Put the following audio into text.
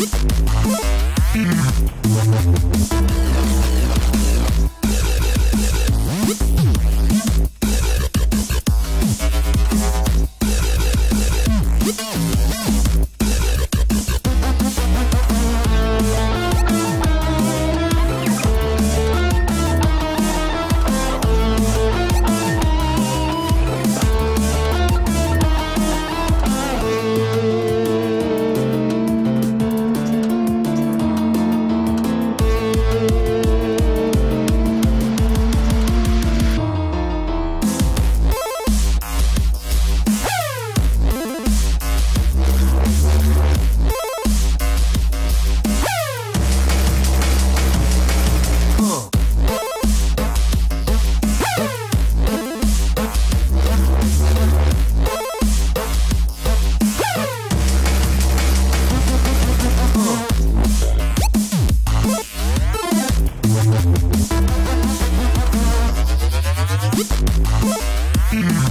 Mm-hmm. Yeah.